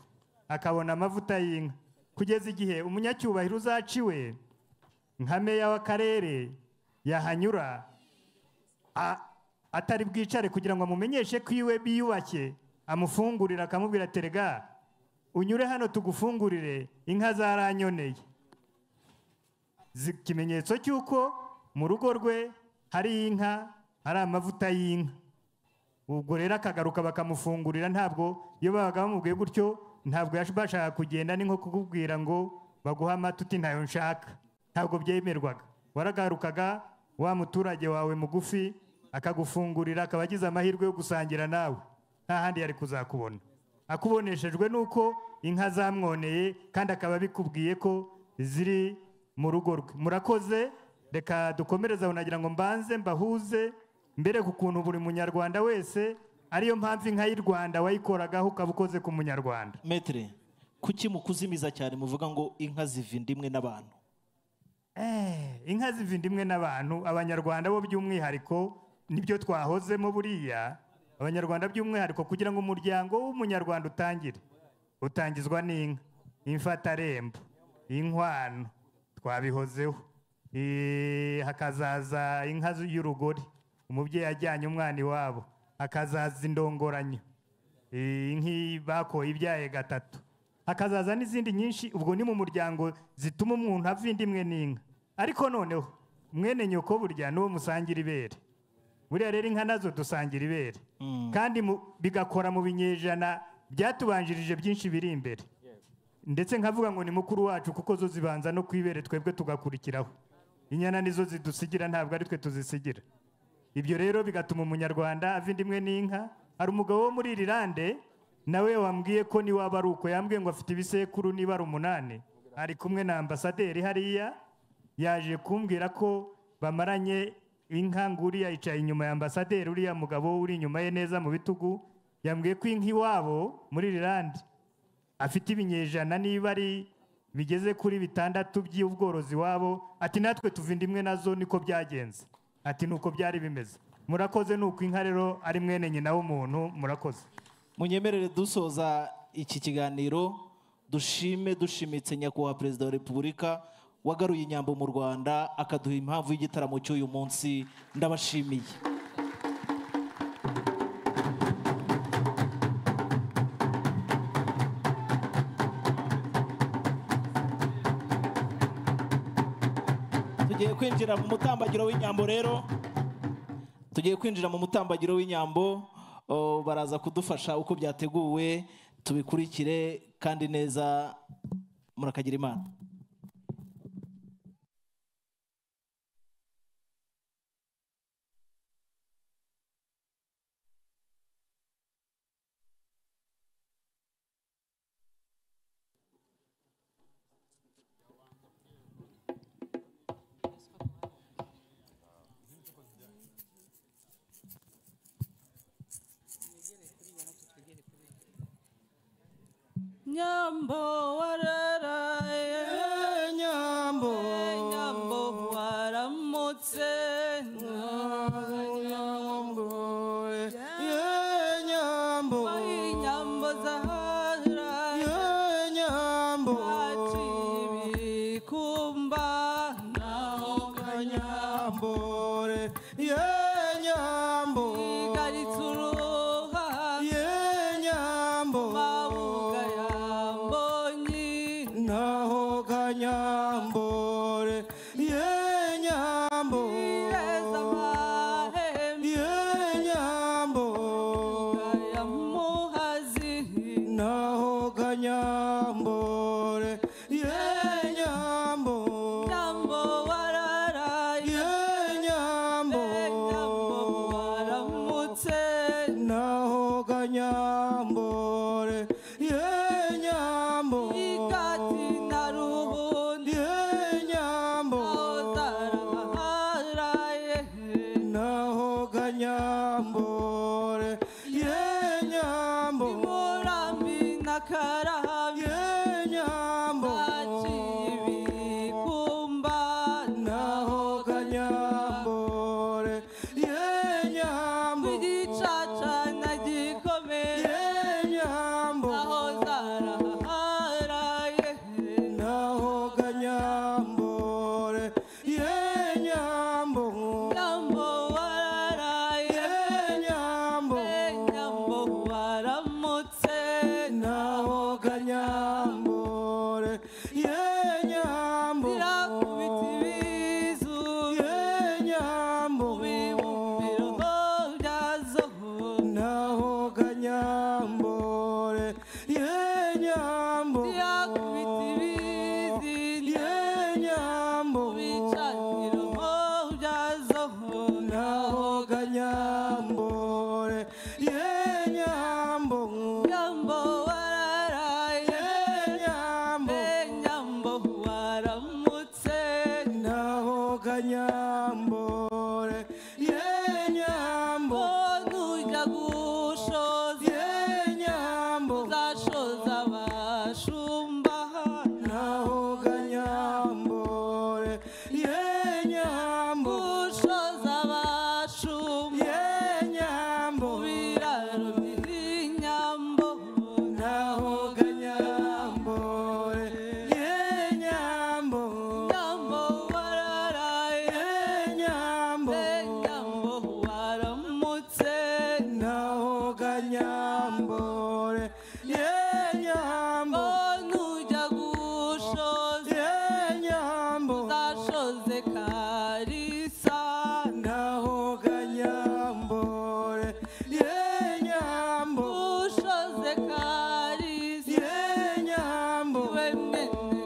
Akabona amavuta y'inka. Kugeza igihe umunyacyubahiro uzaciwe nka meya w'akarere yahanyura atari bwicare kugira ngo amumenyeshe ko iwe biyubashye amufungurire akamubwira ati rega unyure hano tugufungurire inka zaranyoneye. Ikimenyetso cy'uko mu rugo rwe hari inka hari amavuta y'inka. Ubwo rero akagaruka bakamufungurira ntabwo iyo babaga bamubwiye gutyo ntabwo yashaka kugenda ni nko kukubwira ngo baguhe amata uti ntayo nshaka. Ntabwo byemerwaga. Waragarukaga wa muturage wawe mugufi akagufungurira akaba agize amahirwe yo gusangira nawe. Nta handi yari kuzakubona. Akuboneshejwe n'uko inka zamwoneye kandi akaba abikubwiye ko ziri mu rugo rwe. Murakoze reka dukomereze aho nagira ngo mbanze mbahuze mbere ku kuntu buri munyarwanda wese ariyo mpamvu inka y'u rwanda wayikoragaho ukaba ukoze ku munyarwanda. Metere kuki mu kuzimiza cyane muvuga ngo inka ziva inda imwe n'abantu? Eh, inka ziva inda imwe n'abantu. Abanyarwanda bo by'umwihariko ni byo twahozemo buriya. Abanyarwanda by'umwihariko kugira ngo umuryango w'umunyarwanda utangire utangizwa n'inka. Imfatarembo inkwano twabihozeho. Eh, hakazaza inka y'urugori. Umubyeyi ajyanye umwana iwabo. Hakazaza indongoranyo. Eh, inki bakoye ibyaye gatatu. Hakazaza n'izindi nyinshi ubwo ni mu muryango zituma umuntu ava inda imwe n'inka. Ariko noneho mwene nyoko burya n'uwo musangira ibere. Buriya rero inka na zo dusangira ibere. Kandi mu- bigakora mu binyejana byatubanjirije byinshi biri imbere. Ndetse nkavuga ngo ni mukuru wacu kuko zo zibanza no ku ibere twebwe tugakurikiraho. Inyana nizo zidusigira ntabwo ari twe tuzisigira. Ibyo rero bigatuma umunyarwanda ava inda imwe n'inka hari umugabo wo muri irilande nawe wambwiye ko niwaba ari uko yambwiye ngo afite ibisekuru niba ari umunani. Ari kumwe na ambasaderi hariya yaje kumbwira ko bamaranye inka ngo uriya yicaye inyuma ya ambasaderi uriya mugabo uri inyuma ye neza mu bitugu yambwiye ko inka iwabo muri irilande afite ibinyejana niba ari bigeze kuri bitandatu by'ubworozi wabo ati natwe tuva inda imwe na zo niko byagenze. Ati nuko byari bimeze. Murakoze nuko inka rero ari mwene nyina w'umuntu murakoze. Munyemerere dusoza iki kiganiro dushime dushimitse nyakubahwa perezida wa repubulika wagaruye inyambo mu rwanda akaduha impamvu y'igitaramo cy'uyu munsi ndabashimiye. Kwinjira mu mutambagiro w'inyambo rero tugiye kwinjira mu mutambagiro w'inyambo baraza kudufasha uko byateguwe tubikurikire kandi neza murakagira imana. Nyambo, what baby.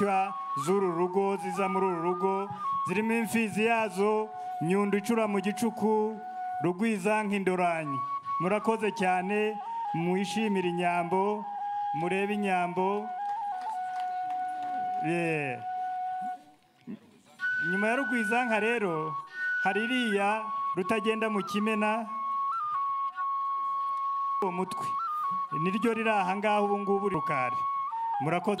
inshywa z'uru rugo ziza muri uru rugo zirimo imfizi yazo nyundo icura mu gicuku rugwiza nk'indoranyi. Murakoze cyane mwishimire inyambo murebe inyambo. Nyuma ya rugwizanka rero hari iriya rutagenda mu kimena uwo mutwe. Niryo riri aha ngaha ubu ngubu rukari. Murakoze.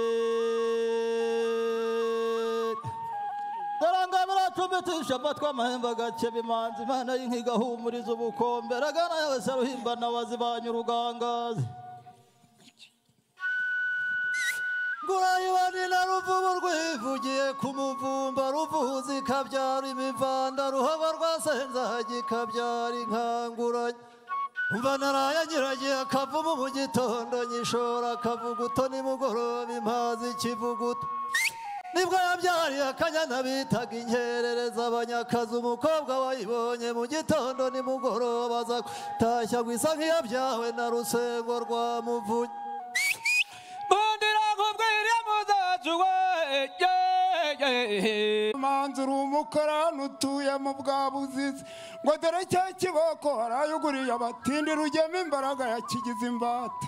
acumitisha amatwi amahembe agakeba imanzi imana y'inka igahumuriza ubukombe ragana yose ruhimba n'abazibanye urugangazi ngurayibani na ruvubu rwivugiye ku muvumba ruvuza ikabyara imivanda ruhaba rwasenza ikabyara inkanguranye umva naraye nyiragiye akavumu mu gitondo nyishora akavuguto nimugoroba impazi ikivuguto ni bwo yabyariye akanyana bitaga inkerereza abanyakazi umukobwa wayibonye mu gitondo nimugoroba aza gutashya gusa nk'iyabyawe na rusengo rwa muvunyi bundira nkubwire muzacu we manzi uri umukarani utuye mu bwa buzizi. Ngo dore cya kiboko harayuguriye abatindi rugema imbaraga yakigize imbata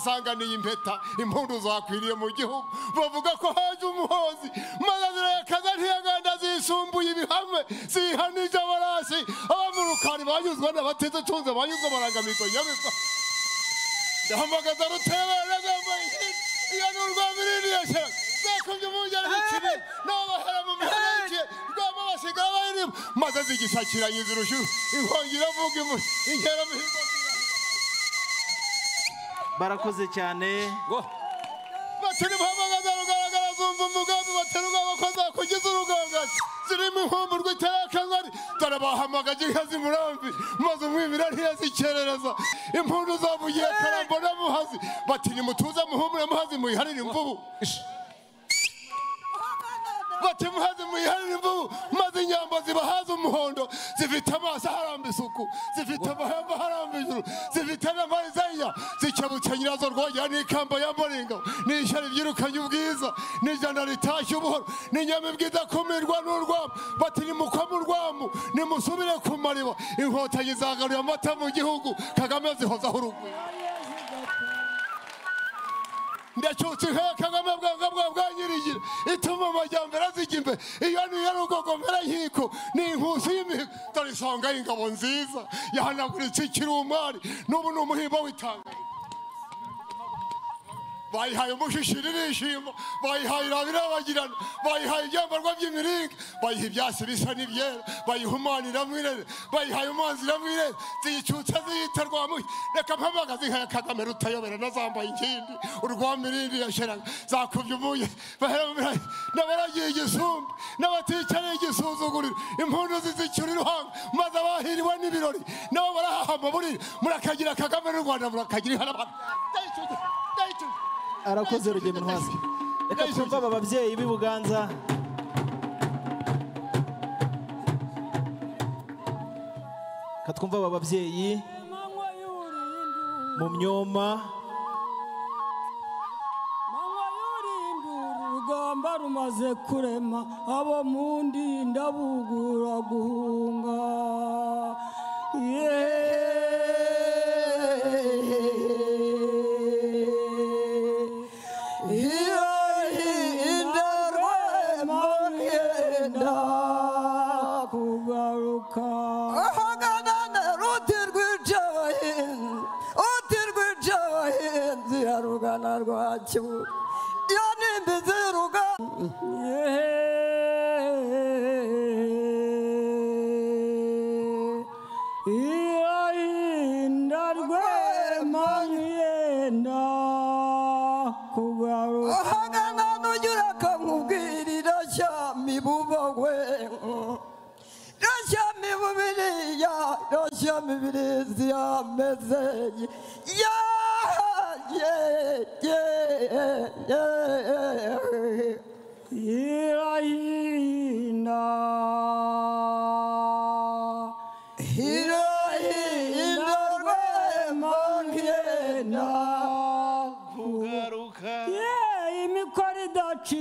rwamo rwasanganiye impeta impundu zakwiriye mu gihugu. Bavuga ko haje umuhozi. Maze zirayakaza ntiyaganda zisumbuye ibihame zihanije abarasi. Abamurukari banyuzwe n'abateze utunze banyuzwe barangamirwa nyamibwa ndahamagaza rutebera zambaye iyo ni urwa mirindi yashyira zakubye umugera bikiri n'abahera mu mihereke rwamo basigaye bayirimo. Maze zigisakiranye zirusha inkongi iravuga inkera mihigo barakoze cyane. Batari muhamagaza rugaragara zumva umugambi batari ubwabo ko zakugize urugangazi zirimo inkumburwa iteye akangari dore bahamagaje inka zimurambi maze umwimira ntiyazikerereza impundu zavugiye karambo na muhazi. Bati nimutuze muhumure muhazi muyiharire imvubu. Bati muhazi muyiharire imvubu maze inyambo zibahaza umuhondo zifite amaso aharamba isuku zifite amahembe aharamba ijuru zifite n'amarizanya zikebutse nyirazo rwogera n'ikamba ya moringa n'ishyari ryirukanye ubwiza n'ijana ritashye ubuhoro n'inyamibwa idakumirwa n'urwamu bati nimukome urwamu nimusubire ku mariba inkotanyi zagaruye amata mu gihugu kagame zihozaho urugwiro ndacyutse inka kagame bwanga bwa bwa nyirigira ituma amajyambere azijya imbere iyo niyo rugogomera nkiko ni inkusi y'imihigo. Dore isonga y'ingabo nziza. Yahanaguritse ikiri umwari n'ubu ni umuhimbo w'itanga bayihaye umushishiri irishima bayihaye irabirabagirana bayihaye ibyambarwa by'imiringa bayiha ibyasi bisa n'ibyera bayiha umaniramo irere bayihaye umanziramo irere ziyicyutse ziyita rwamuhi reka mpamagaze inka ya kagame rutayobera nazambaye inkindi urwamirindi yasheraga zakubye umuye n'abaragiye igisumbi n'abaticareye igisuzuguriro impundu zizicyura iruhanga maze abahiriwe n'ibirori nabo barahahama buriri murakagira kagame n'u rwanda murakagira iharabana arakoze rugendo ntwasi reka twumve aba babyeyi b'i buganza reka twumve aba babyeyi mu myoma. Urugamba rumaze kurema. Abo mu ndinda bugura guhunga. 가지고 연애 배대로 가 이아인달과 망이나 고가로 하가 나도 유락한 우길이라 샤미 부바고 러시아 미부미리야 러시아 미부리야 메세지 야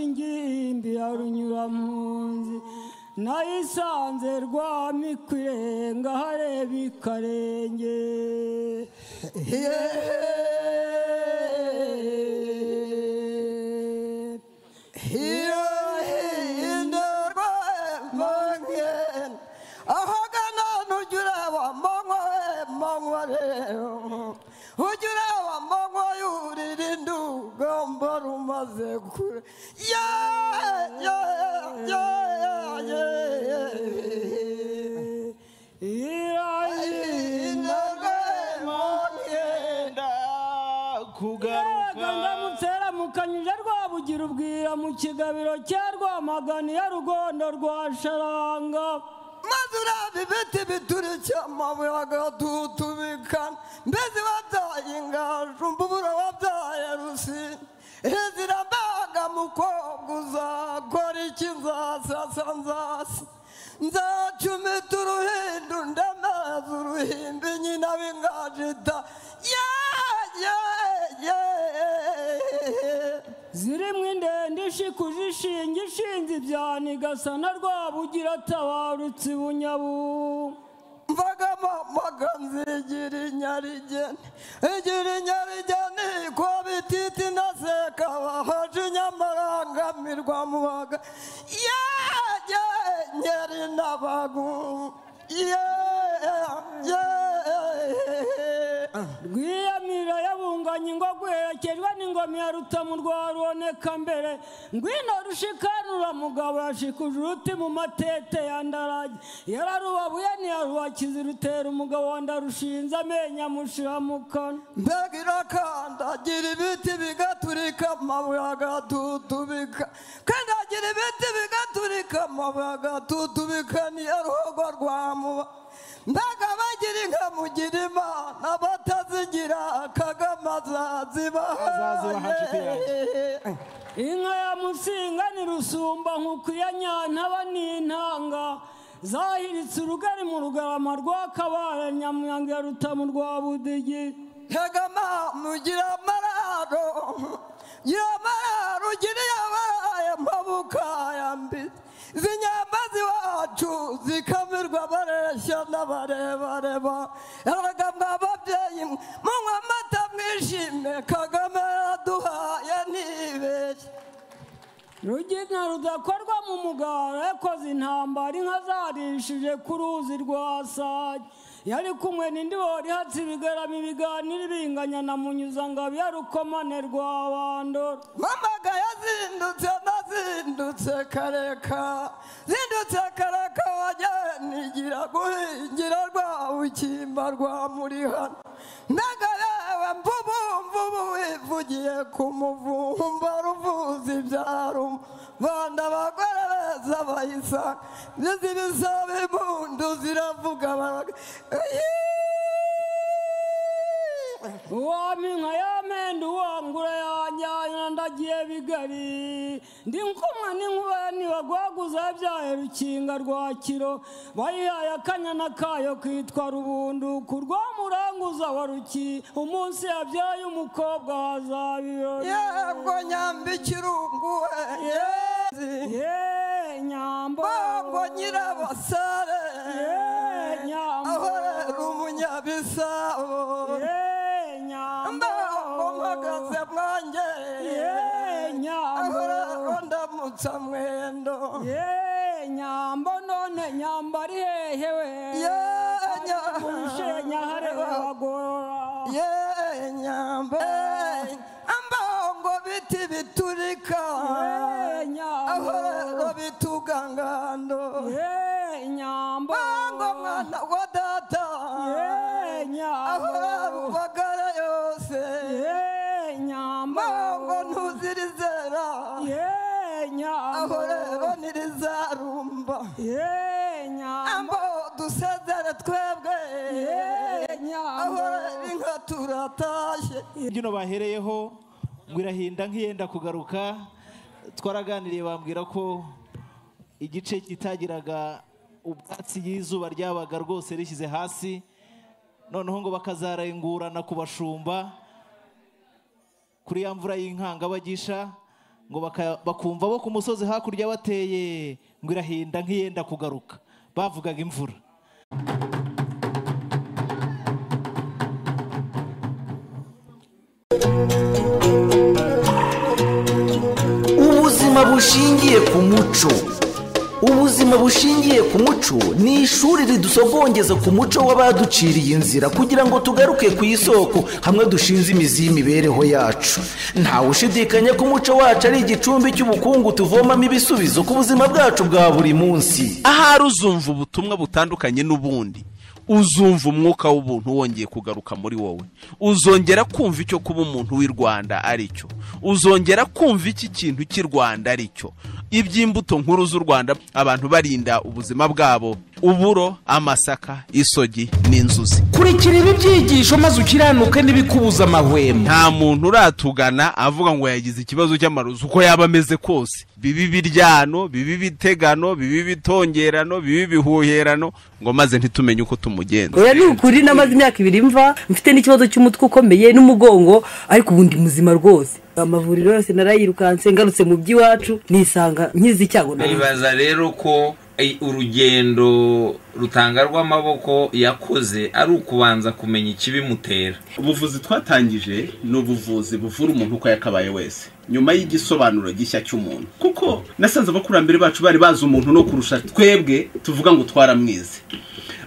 ingimbi ya runyurampunzi nayisanze rwamikwirenga hareba ikarenge irahina rwemangena kugaruka ndamuteramukanyije rwabugira ubwira mu kigabiro cya rwamagana ya rugondo rwa sharanga maze uraba ibiti biturike amabuye agatutubikana mbese wabyaye ingaju mbubura wabyaye rusi inzira mbaga mukobwa uzakora iki? Nzasasa nzasa nzacumita uruhindu ndamaze uruhimbi nyina w'ingajita zirimo indende ishikuje ishinga ishinze ibyana igasa na rwabugira atabarutse bunyabu. Mvagamo maga nzigira inyarigeni igira inyarigeni kwa bititi naseka bahaje nyamarangamirwa mubaga ye ye nyeri nabagu ye ye rwiyamira yabunganye ngo guherekejwe n'ingoma ya rutamu rwa ruboneka mbere. Ngwino rushikanura mugabo yashikuje uruti mu matete ya ndarage yararubabuye ntiyarubakiza rutera umugabo wa ndarushinze amenyo amushira mu kanwa. Mbega irakandagira ibiti bigaturika amabuye agatutubika kandagira ibiti bigaturika amabuye agatutubika niyo ruhogo rwamuba mbega bagira inka mugira imana batazigira kagame Azazibaha nshuti azazibahaye inka ya musinga ni rusumba nkuku ya nyantaba n'intanga zahiritse urugari mu rugarama rwa kabare nyamuyanga ya rutamu rwa budigi. Kagame mugira amararo gira amararo ugira yabaye mpabuka yambitse izi nyambazi iwacu zikamirwa bareshya n'abarebareba yaraga mwababyeyi munywa amata mwishime kagame yaduhaye ntibeshye rugina rudakorwa mu mugara yakoze intambara inka zarishije ku ruzi rwa sage yari kumwe n'indi wari hatse ibigarama ibiganiro ibinganya na munyuzangabo ya rukomane rwa bandora mamaga yazindutse nazindutse kareka zindutse kareka wajyanigira guhingira rwawukimba rwa muri hano nagarewe mvubu mvubu wivugiye ku muvumba ruvuza ibyaro banda abagore beza bayisanga zizi bisaba impundu ziravuga baraga. Uwaminka yamenda uwangura yanjyana ndagiye bigari ndi nkumwe n'inkuba ntibagwaguza yabyaye rukinga rwa kiro. Bayihaye akanyana kayo kitwa rubunduku rwamuranguza wa ruki umunsi yabyaye umukobwa hazaba ibirori yego nyamba ikirunguwe yezi ye nyambo. Bongo nyirabasare. Ye nyambo. Aho rero umunyabisabo ye nyambo mbongo mpagaze mwanjye ye aho nyambo rero ndamutsa mwendo nyambo none nyambo ari hehe we mushenya hareba bagorora ye nyamba ambongo biti biturika. Ye aho nyambo rero bitugangando. Nyambo. Mwana wa data. Ye aho rero nyambo ubagara yose ye nyambo bongo ntuzirizera ye aho rero ye nyambo ambo dusezere twebwe. Ye inka turatashye imbyino bahereyeho ngo irahinda nk'iyenda kugaruka. Twaraganiriye bambwira ko igice kitagiraga ubwatsi y'izuba ryabaga rwose rishyize hasi. Noneho ngo bakazarengurana ku bashumba kuri ya mvura y'inkanga bagisha ngo bakumva bo ku musozi hakurya bateye ngo irahinda nk'iyenda kugaruka. Bavugaga imvura. Ubuzima bushingiye ku muco. Ubuzima bushingiye ku muco ni ishuri ridusogongeza ku muco w'abaduciriye inzira kugira ngo tugaruke ku isoko hamwe dushinze imizi y'imibereho yacu. Ntawe ushidikanya ko umuco wacu ari igicumbi cy'ubukungu tuvomamo ibisubizo ku buzima bwacu bwa buri munsi. Ahari uzumva ubutumwa butandukanye n'ubundi. Uzumva umwuka w'ubuntu wongeye kugaruka muri wowe. Uzongera kumva icyo kuba umuntu w'i rwanda ari cyo. Uzongera kumva iki kintu cy'i rwanda ari cyo. Iby'imbuto nkuru z'u rwanda abantu barinda ubuzima bwabo. Uburo amasaka isogi n'inzuzi. Kurikira ibi byigisho maze ukiranuke n'ibikubuza amahwemo. Nta muntu uratugana avuga ngo yagize ikibazo cy'amarozi uko yaba ameze kose. Bibi biryano bibi bitegano bibi bitongerano bibi bihuherano ngo maze ntitumenye uko tumugenza. Oya ni ukuri namaze imyaka ibiri mva mfite n'ikibazo cy'umutwe ukomeye n'umugongo ariko ubu ndi muzima rwose. Amavuriro yose narayirukanse ngarutse mu by'iwacu nisanga nkizi icyago nari. Nibaza rero ko urugendo rutanga rw'amaboko yakoze ari ukubanza kumenya ikibimutera ubuvuzi twatangije ni ubuvuzi buvura umuntu uko yakabaye wese nyuma y'igisobanuro gishya cy'umuntu. Kuko nasanze abakurambere bacu bari bazi umuntu no kurusha twebwe tuvuga ngo twaramwize.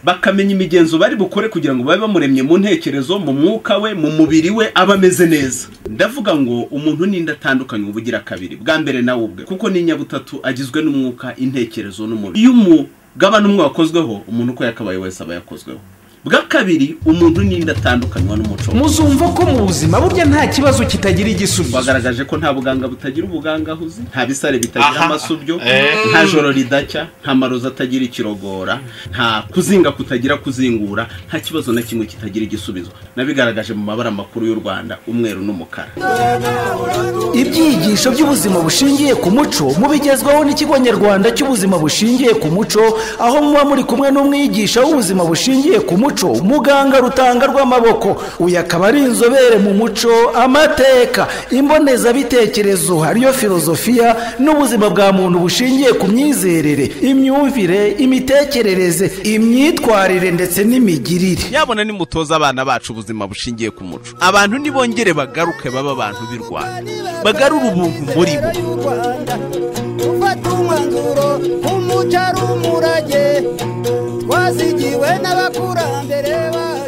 Bakamenya imigenzo bari bukore kugira ngo babe bamuremye mu ntekerezo mu mwuka we mu mubiri we aba ameze neza. Ndavuga ngo umuntu n'indi atandukanye ubugira kabiri? Bwa mbere nawe ubwe. Kuko ni inyabutatu agizwe n'umwuka intekerezo n'umubiri. Iyo umugabane umwe wakozweho umuntu uko yakabaye wese aba yakozweho. Bwa kabiri umuntu n'indi atandukanywa n'umuco. Muzumva ko mu buzima burya nta kibazo kitagira igisubizo. Bagaragaje ko nta buganga butagira ubugangahuzi nta bisare bitagira amasubyo. Eh. nta joro ridacya nta marozi atagira ikirogora nta kuzinga kutagira kuzingura nta kibazo na kimwe kitagira igisubizo. Nabigaragaje mu mabara makuru y'u rwanda umweru n'umukara. Ibyigisho by'ubuzima bushingiye ku muco mubigezwaho n'ikigo nyarwanda cy'ubuzima bushingiye ku muco aho muba muri kumwe n'umwigisha w'ubuzima bushingiye ku muco. Muganga rutanga rw'amaboko. Uyu akaba ari inzobere mu muco amateka imbonezabitekerezo ariyo filozofiya n'ubuzima bwa muntu bushingiye ku myizerere imyumvire imitekerereze imyitwarire ndetse n'imigirire. Yabona nimutoza abana bacu ubuzima bushingiye ku muco. Abantu nibongere bagaruke baba abantu b'i rwanda bagarure ubuntu muri bo. gufata umwanzuro nk'umuco ari umurage. Twazigiwe n'abakurambere bacu